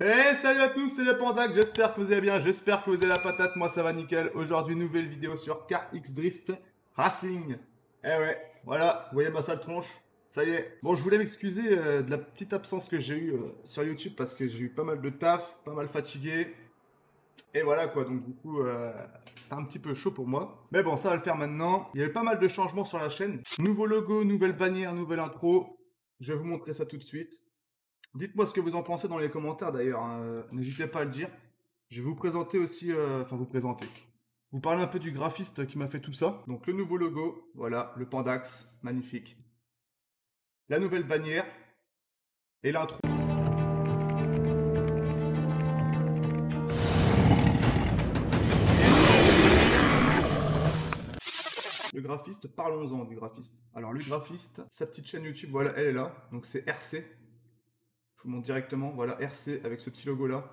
Hey salut à tous, c'est le Pandac, j'espère que vous allez bien, j'espère que vous avez la patate, moi ça va nickel. Aujourd'hui, nouvelle vidéo sur Car X Drift Racing. Eh ouais, voilà, vous voyez ma sale tronche, ça y est. Bon, je voulais m'excuser euh, de la petite absence que j'ai eue euh, sur YouTube parce que j'ai eu pas mal de taf, pas mal fatigué. Et voilà quoi, donc du coup, euh, c'est un petit peu chaud pour moi. Mais bon, ça va le faire maintenant. Il y avait pas mal de changements sur la chaîne. Nouveau logo, nouvelle bannière, nouvelle intro. Je vais vous montrer ça tout de suite. Dites-moi ce que vous en pensez dans les commentaires d'ailleurs, hein. n'hésitez pas à le dire. Je vais vous présenter aussi, euh, enfin vous présenter. Vous parler un peu du graphiste qui m'a fait tout ça. Donc le nouveau logo, voilà, le Pandax, magnifique. La nouvelle bannière et l'intro. Le graphiste, parlons-en du graphiste. Alors le graphiste, sa petite chaîne YouTube, voilà, elle est là. Donc c'est RC, je vous montre directement, voilà, RC avec ce petit logo là.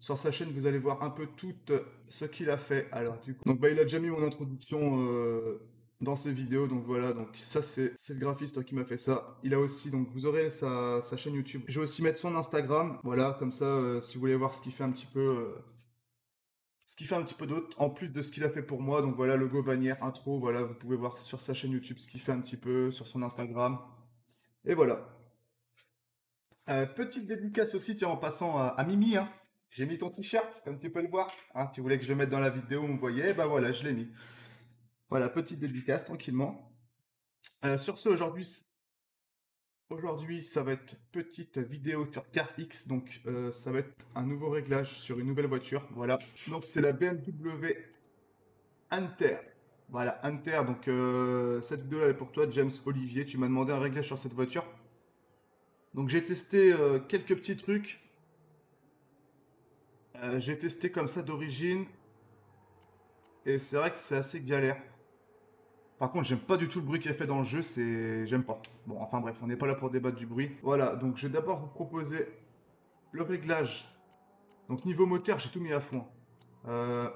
Sur sa chaîne, vous allez voir un peu tout euh, ce qu'il a fait. Alors, du coup, donc, bah, il a déjà mis mon introduction euh, dans ses vidéos. Donc voilà, donc ça, c'est le graphiste qui m'a fait ça. Il a aussi, donc vous aurez sa, chaîne YouTube. Je vais aussi mettre son Instagram. Voilà, comme ça, euh, si vous voulez voir ce qu'il fait un petit peu. ce qu'il fait un petit peu d'autre, en plus de ce qu'il a fait pour moi. Donc voilà, logo, bannière, intro. Voilà, vous pouvez voir sur sa chaîne YouTube ce qu'il fait un petit peu, sur son Instagram. Et voilà. Euh, petite dédicace aussi, tiens, en passant à, Mimi. Hein. J'ai mis ton t-shirt, comme tu peux le voir. Hein. tu voulais que je le mette dans la vidéo, vous voyez, bah voilà, je l'ai mis. Voilà, petite dédicace, tranquillement. Euh, sur ce, aujourd'hui, aujourd'hui, ça va être petite vidéo sur Car X. Donc, euh, ça va être un nouveau réglage sur une nouvelle voiture. Voilà. Donc, c'est la BMW Hunter. Voilà, Hunter. Donc, cette vidéo-là est pour toi, James Olivier. Tu m'as demandé un réglage sur cette voiture. Donc j'ai testé euh, quelques petits trucs. Euh, j'ai testé comme ça d'origine. Et c'est vrai que c'est assez galère. Par contre, j'aime pas du tout le bruit qui est fait dans le jeu, c'est... J'aime pas. Bon, enfin bref, on n'est pas là pour débattre du bruit. Voilà, donc je vais d'abord vous proposer le réglage. Donc niveau moteur, j'ai tout mis à fond. Euh,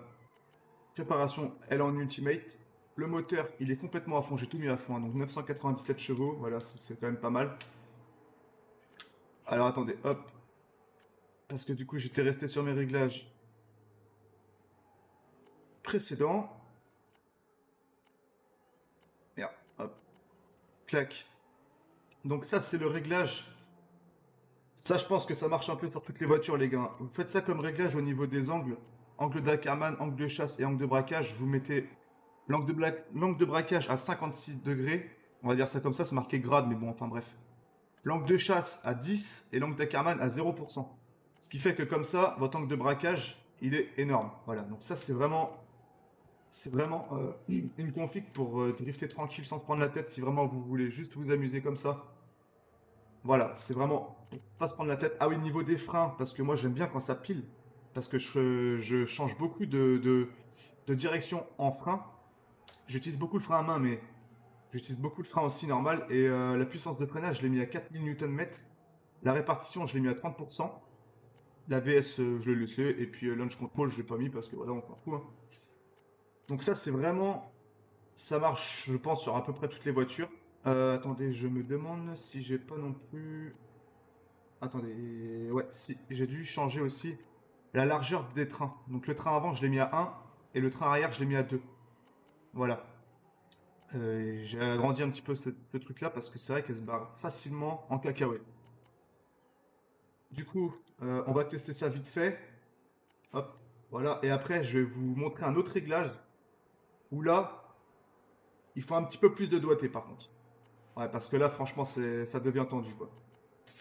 préparation, elle en ultimate. Le moteur, il est complètement à fond, j'ai tout mis à fond. Hein. donc 997 chevaux, voilà, c'est quand même pas mal. Alors attendez, hop. Parce que du coup, j'étais resté sur mes réglages précédents. Et hop. Clac. Donc ça, c'est le réglage. Ça, je pense que ça marche un peu sur toutes les voitures, les gars. Vous faites ça comme réglage au niveau des angles. Angle d'Ackerman, angle de chasse et angle de braquage. Vous mettez l'angle de, de braquage à 56 degrés. On va dire ça comme ça, c'est marqué grade, mais bon, enfin bref l'angle de chasse à 10 et l'angle d'Ackerman à 0%. Ce qui fait que comme ça, votre angle de braquage, il est énorme. Voilà, donc ça c'est vraiment, c'est vraiment euh, une config pour euh, drifter tranquille sans se prendre la tête si vraiment vous voulez juste vous amuser comme ça. Voilà, c'est vraiment pas se prendre la tête. Ah oui, niveau des freins, parce que moi j'aime bien quand ça pile, parce que je, change beaucoup de, de direction en frein. J'utilise beaucoup le frein à main, mais J'utilise beaucoup de frein aussi normal et euh, la puissance de freinage, je l'ai mis à 4000 Nm. La répartition, je l'ai mis à 30%. La VS, euh, je l'ai laissé et puis euh, Launch Control, je l'ai pas mis parce que voilà, on s'en fout. Hein. Donc ça, c'est vraiment... Ça marche, je pense, sur à peu près toutes les voitures. attendez, je me demande si j'ai pas non plus... Attendez, ouais, si, j'ai dû changer aussi la largeur des trains. Donc le train avant, je l'ai mis à 1 et le train arrière, je l'ai mis à 2. Voilà. Euh, j'ai agrandi un petit peu ce, truc-là parce que c'est vrai qu'elle se barre facilement en cacahuète. Du coup, euh, on va tester ça vite fait. Hop, voilà. Et après, je vais vous montrer un autre réglage où là, il faut un petit peu plus de doigté par contre. Ouais, parce que là, franchement, ça devient tendu. Quoi.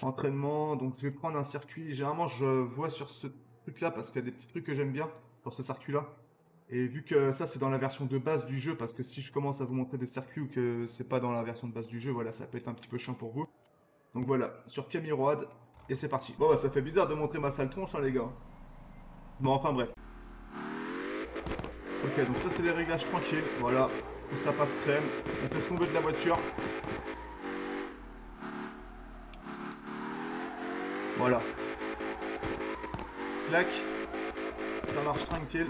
Entraînement, donc je vais prendre un circuit. Généralement, je vois sur ce truc-là parce qu'il y a des petits trucs que j'aime bien sur ce circuit-là. Et vu que ça c'est dans la version de base du jeu, parce que si je commence à vous montrer des circuits ou que c'est pas dans la version de base du jeu, voilà, ça peut être un petit peu chiant pour vous. Donc voilà, sur Camiroad, et c'est parti. Bon bah ça fait bizarre de montrer ma sale tronche hein, les gars. Bon enfin bref. Ok donc ça c'est les réglages tranquilles, voilà, où ça passe crème. On fait ce qu'on veut de la voiture. Voilà. Clac. Ça marche tranquille.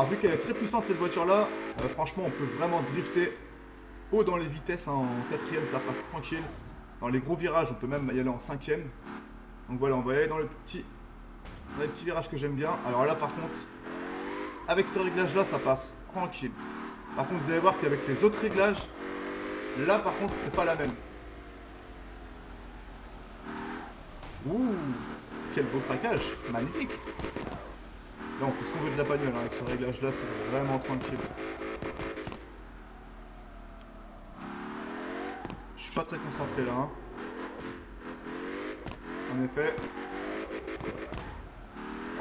Alors vu qu'elle est très puissante cette voiture là, euh, franchement on peut vraiment drifter haut dans les vitesses. hein. En quatrième ça passe tranquille. Dans les gros virages on peut même y aller en cinquième. Donc voilà, on va y aller dans dans les petits virages que j'aime bien. Alors là par contre, avec ces réglages là ça passe tranquille. Par contre vous allez voir qu'avec les autres réglages, là par contre c'est pas la même. Ouh, quel beau craquage, magnifique. Là on fait ce qu'on veut de la bagnole, hein. avec ce réglage là c'est vraiment tranquille. Je suis pas très concentré là. hein. En effet.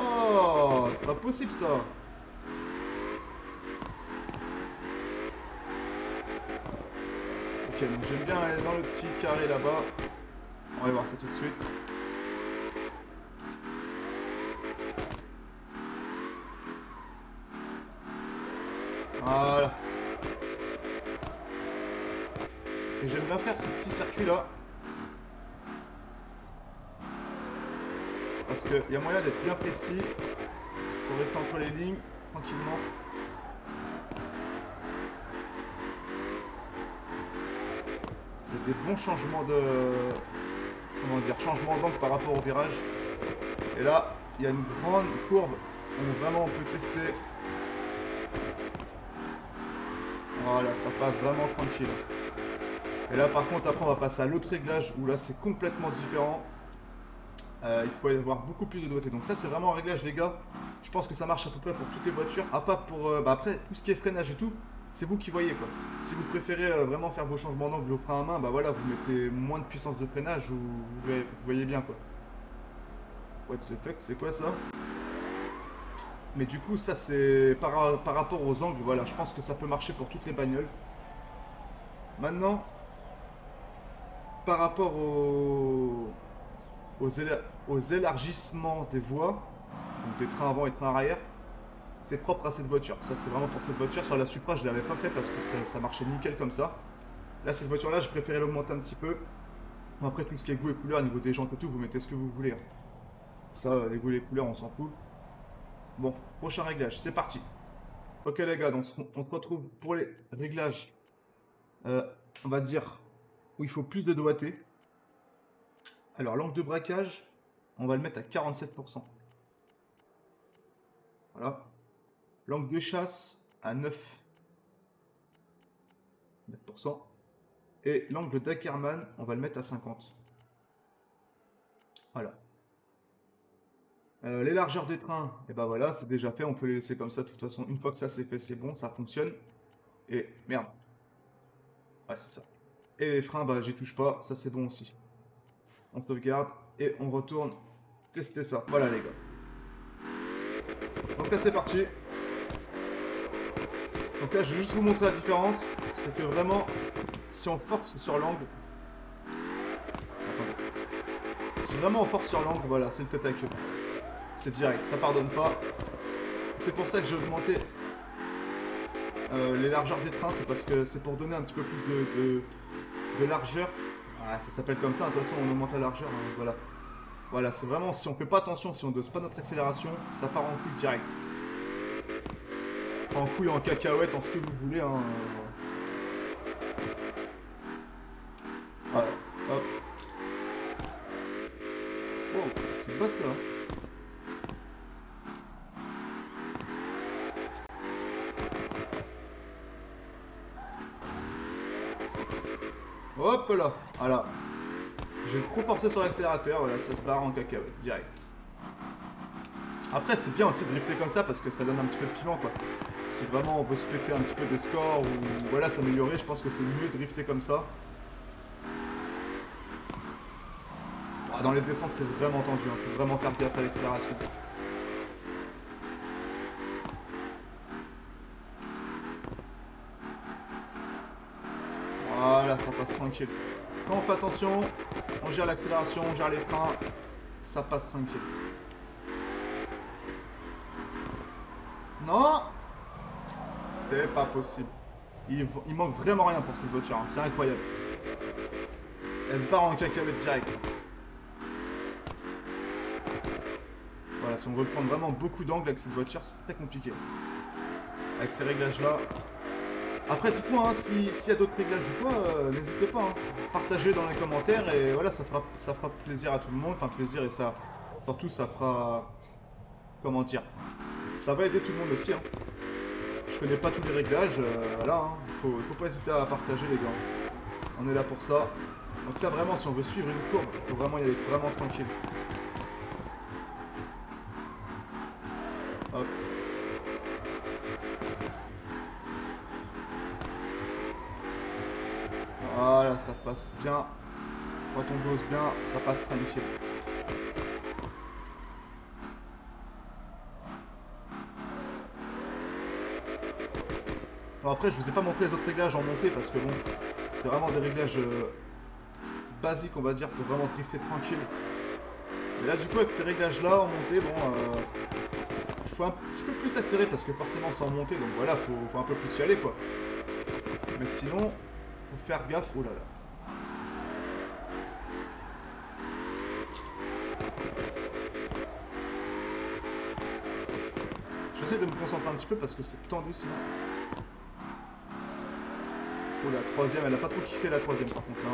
Oh, c'est pas possible ça. Ok, donc j'aime bien aller dans le petit carré là-bas. On va voir ça tout de suite. Voilà. Et j'aime bien faire ce petit circuit là. Parce qu'il y a moyen d'être bien précis. Pour rester entre les lignes, tranquillement. Il y a des bons changements de... Comment dire Changement d'angle par rapport au virage. Et là, il y a une grande courbe où vraiment on peut tester. Voilà, ça passe vraiment tranquille. Et là par contre après on va passer à l'autre réglage où là c'est complètement différent. Euh, il faut avoir beaucoup plus de doigté. Donc ça c'est vraiment un réglage les gars. Je pense que ça marche à peu près pour toutes les voitures. À part pour... euh, bah, après tout ce qui est freinage et tout, c'est vous qui voyez quoi. Si vous préférez euh, vraiment faire vos changements d'angle au frein à main, bah voilà, vous mettez moins de puissance de freinage ou vous voyez, vous voyez bien quoi. What the fuck, c'est quoi ça? Mais du coup ça c'est par, par rapport aux angles, voilà, je pense que ça peut marcher pour toutes les bagnoles. Maintenant, par rapport au- aux, aux élargissements des voies, donc des trains avant et trains arrière, c'est propre à cette voiture. Ça, c'est vraiment pour cette voiture. Sur la Supra, je ne l'avais pas fait parce que ça, ça marchait nickel comme ça. Là, cette voiture-là, je préférais l'augmenter un petit peu. Après, tout ce qui est goût et couleur, niveau des jantes et tout, vous mettez ce que vous voulez. hein. Ça, les goûts et les couleurs, on s'en fout. Bon, prochain réglage, c'est parti. Ok les gars, donc on, se retrouve pour les réglages, euh, on va dire, où il faut plus de doigté. Alors, l'angle de braquage, on va le mettre à 47%. Voilà. L'angle de chasse à 9. 9%. Et l'angle d'Ackerman, on va le mettre à 50. Voilà. Euh, les largeurs des trains, et ben voilà, c'est déjà fait, on peut les laisser comme ça. De toute façon, une fois que ça c'est fait, c'est bon, ça fonctionne. Et merde. Ouais, c'est ça. Et les freins, bah j'y touche pas, ça c'est bon aussi. On sauvegarde et on retourne tester ça. Voilà les gars. Donc là c'est parti. Donc là je vais juste vous montrer la différence. C'est que vraiment, si on force sur l'angle... Si vraiment on force sur l'angle, voilà, c'est le tête à. C'est direct, ça pardonne pas. C'est pour ça que j'ai augmenté euh, les largeurs des trains, c'est parce que c'est pour donner un petit peu plus de, largeur. Ah, ça s'appelle comme ça, de toute façon on augmente la largeur, hein, voilà. Voilà, c'est vraiment, si on fait pas attention, si on dose pas notre accélération, ça part en couille direct. En couille, en cacahuète, en ce que vous voulez. Hein. Voilà, hop. Wow, c'est pas là. Là, voilà. J'ai trop forcé sur l'accélérateur, voilà, ça se barre en cacahuète, direct. Après, c'est bien aussi de drifter comme ça parce que ça donne un petit peu de piment, quoi. Si vraiment on veut se péter un petit peu des scores ou voilà, s'améliorer, je pense que c'est mieux de drifter comme ça. Dans les descentes, c'est vraiment tendu, hein. vraiment faire gaffe à l'accélération. Voilà, ça passe tranquille. Quand on fait attention, on gère l'accélération, on gère les freins, ça passe tranquille. Non C'est pas possible. Il, manque vraiment rien pour cette voiture, hein, c'est incroyable. Elle se barre en cacahuète direct. Voilà, si on veut prendre vraiment beaucoup d'angles avec cette voiture, c'est très compliqué. avec ces réglages-là. Après, dites-moi hein, s'il y a d'autres réglages ou quoi, euh, n'hésitez pas. Hein. Partagez dans les commentaires et voilà, ça fera, ça fera plaisir à tout le monde. Enfin, plaisir et ça, surtout, ça fera... Comment dire Ça va aider tout le monde aussi. Hein. Je connais pas tous les réglages, euh, voilà. Faut, faut pas hésiter à partager, les gars. On est là pour ça. Donc là, vraiment, si on veut suivre une courbe, faut vraiment y aller vraiment tranquille. Ça passe bien. Quand on dose bien, ça passe tranquille. Bon, après, je vous ai pas montré les autres réglages en montée parce que bon, c'est vraiment des réglages euh, basiques, on va dire, pour vraiment drifter tranquille. Mais là, du coup, avec ces réglages-là en montée, bon, euh, faut un petit peu plus accélérer parce que forcément, c'est en montée, donc voilà, faut, faut un peu plus y aller, quoi. Mais sinon, faut faire gaffe. Oh là là. J'essaie de me concentrer un petit peu parce que c'est tendu sinon. Oh la troisième, elle a pas trop kiffé la troisième par contre là.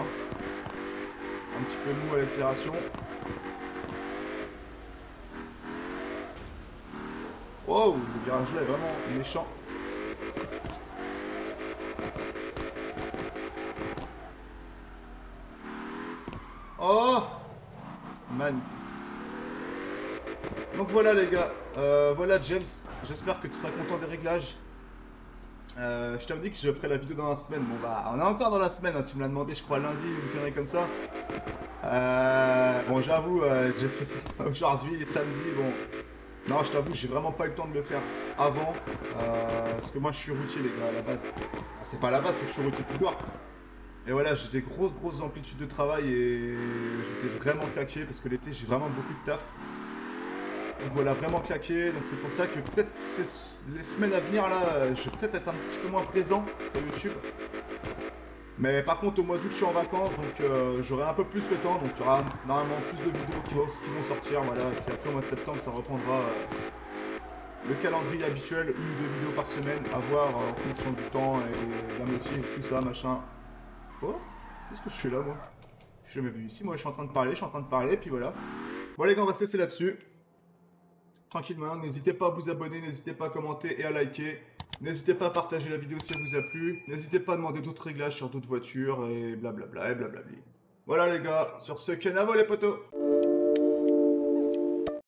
Un petit peu mou à l'accélération. Oh, le virage là est vraiment méchant. Voilà les gars, euh, voilà James, j'espère que tu seras content des réglages. Euh, je t'avais dit que je ferai la vidéo dans la semaine. Bon bah, on est encore dans la semaine. Hein. Tu me l'as demandé, je crois lundi ou connerie comme ça. Euh, bon, j'avoue, j'ai fait ça aujourd'hui, samedi. Bon, non, je t'avoue, j'ai vraiment pas eu le temps de le faire avant. parce que moi, je suis routier, les gars, à la base. Ah, c'est pas à la base, c'est que je suis routier couloir. Et voilà, j'ai des grosses, grosses amplitudes de travail et j'étais vraiment claqué parce que l'été, j'ai vraiment beaucoup de taf. Donc voilà, vraiment claqué. Donc c'est pour ça que peut-être les semaines à venir là, je vais peut-être être un petit peu moins présent sur YouTube. Mais par contre au mois d'août je suis en vacances donc euh, j'aurai un peu plus le temps donc il y aura normalement plus de vidéos qui vont, sortir voilà et puis après au mois de septembre ça reprendra euh, le calendrier habituel, une ou deux vidéos par semaine à voir euh, en fonction du temps et la moitié et tout ça machin. Oh Qu'est-ce que je fais là moi? Je suis jamais venu ici, moi je suis en train de parler, je suis en train de parler puis voilà. Bon les gars on va se laisser là-dessus tranquillement. N'hésitez pas à vous abonner, n'hésitez pas à commenter et à liker. N'hésitez pas à partager la vidéo si elle vous a plu. N'hésitez pas à demander d'autres réglages sur d'autres voitures et blablabla et blablabla. Voilà les gars, sur ce, canavo les potos